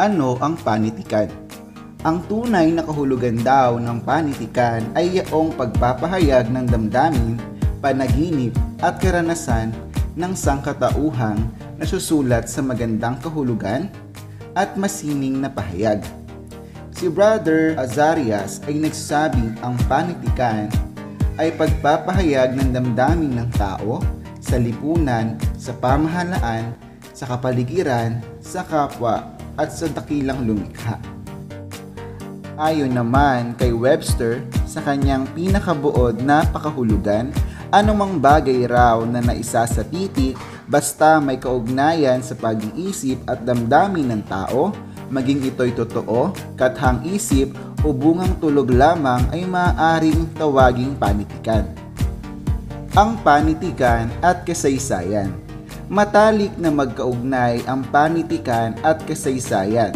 Ano ang panitikan? Ang tunay na kahulugan daw ng panitikan ay yaong pagpapahayag ng damdamin, panaginip at karanasan ng sangkatauhang nasusulat sa magandang kahulugan at masining na pahayag. Si Brother Azarias ay nagsabing ang panitikan ay pagpapahayag ng damdamin ng tao sa lipunan, sa pamahalaan, sa kapaligiran, sa kapwa at sa dakilang lumikha. Ayon naman kay Webster sa kanyang pinakabuod na pakahulugan, anumang bagay raw na naisa sa titik basta may kaugnayan sa pag-iisip at damdamin ng tao, maging ito'y totoo, kathang isip o bungang tulog lamang ay maaaring tawaging panitikan. Ang panitikan at kasaysayan Matalik na magkaugnay ang panitikan at kasaysayan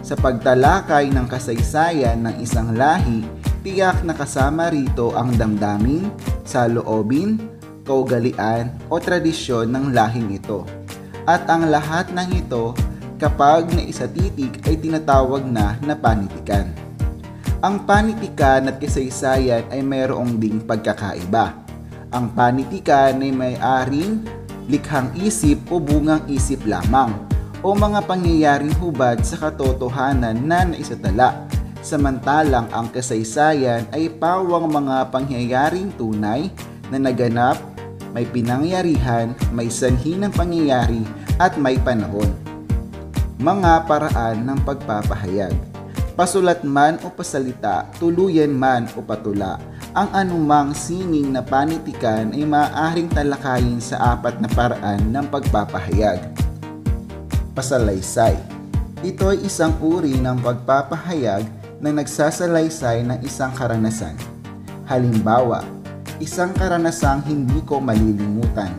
sa pagtalakay ng kasaysayan ng isang lahi, tiyak na kasama rito ang damdamin, saloobin, kaugalian o tradisyon ng lahing ito. At ang lahat ng ito kapag naisatitik ay tinatawag na na panitikan. Ang panitikan at kasaysayan ay mayroong ding pagkakaiba. Ang panitikan ay may-aring likhang isip o bungang isip lamang o mga pangyayaring hubad sa katotohanan na naisatala. Samantalang ang kasaysayan ay pawang mga pangyayaring tunay na naganap, may pinangyarihan, may sanhi ng pangyayari at may panahon. Mga paraan ng pagpapahayag. Pasulat man o pasalita, tuluyan man o patula, ang anumang sining na panitikan ay maaaring talakayin sa apat na paraan ng pagpapahayag pasalaysay. Ito ay isang uri ng pagpapahayag na nagsasalaysay ng isang karanasan. Halimbawa, isang karanasang hindi ko malilimutan.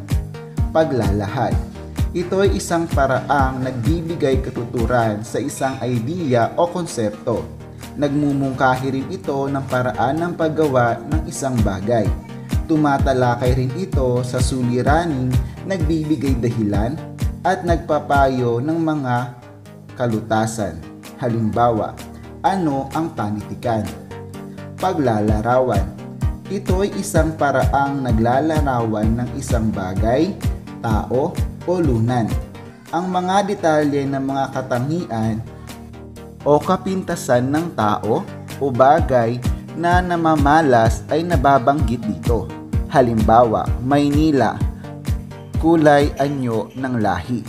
Paglalahad. Ito ay isang paraang nagbibigay katuturan sa isang idea o konsepto. Nagmumungkahi rin ito ng paraan ng paggawa ng isang bagay. Tumatalakay rin ito sa suliraning nagbibigay dahilan at nagpapayo ng mga kalutasan. Halimbawa, ano ang panitikan? Paglalarawan. Ito ay isang paraang naglalarawan ng isang bagay, tao o lunan. Ang mga detalye ng mga katangian o kapintasan ng tao o bagay na namamalas ay nababanggit dito. Halimbawa, Maynila, kulay anyo ng lahi.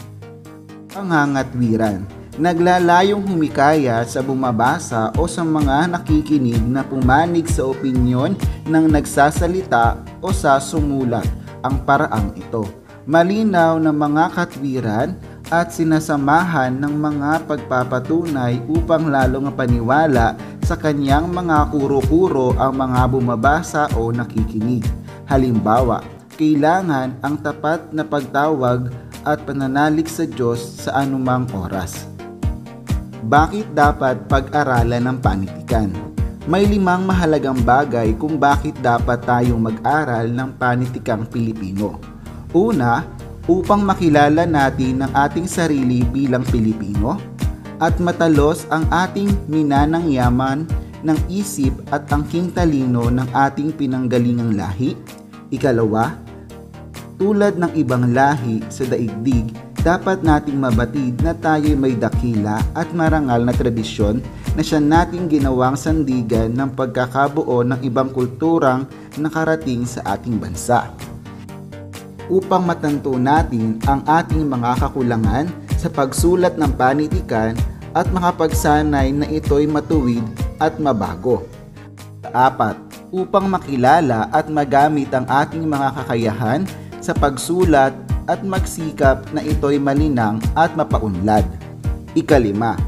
Pangangatwiran Naglalayong humikaya sa bumabasa o sa mga nakikinig na pumanig sa opinyon ng nagsasalita o sa sumulat ang paraang ito. Malinaw na mga katwiran at sinasamahan ng mga pagpapatunay upang lalong paniwala sa kanyang mga kuro-kuro ang mga bumabasa o nakikinig. Halimbawa, kailangan ang tapat na pagtawag at pananalig sa Diyos sa anumang oras. Bakit dapat pag-aralan ng panitikan? May limang mahalagang bagay kung bakit dapat tayong mag-aral ng panitikang Pilipino. Una, upang makilala natin ang ating sarili bilang Pilipino at matalos ang ating minanang yaman ng isip at tangking talino ng ating pinanggalingang lahi. Ikalawa, tulad ng ibang lahi sa daigdig, dapat nating mabatid na tayo may dakila at marangal na tradisyon na siya nating ginawang sandigan ng pagkakabuo ng ibang kulturang nakarating sa ating bansa. Upang matanto natin ang ating mga kakulangan sa pagsulat ng panitikan at makapagsanay na ito'y matuwid at mabago. Apat, upang makilala at magamit ang ating mga kakayahan sa pagsulat at magsikap na ito'y malinang at mapaunlad. Ikalima,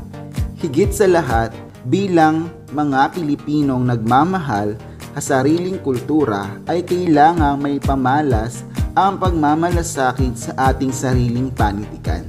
higit sa lahat bilang mga Pilipinong nagmamahal sa sariling kultura ay kailangang may pamalas ang pagmamalasakit sa ating sariling panitikan.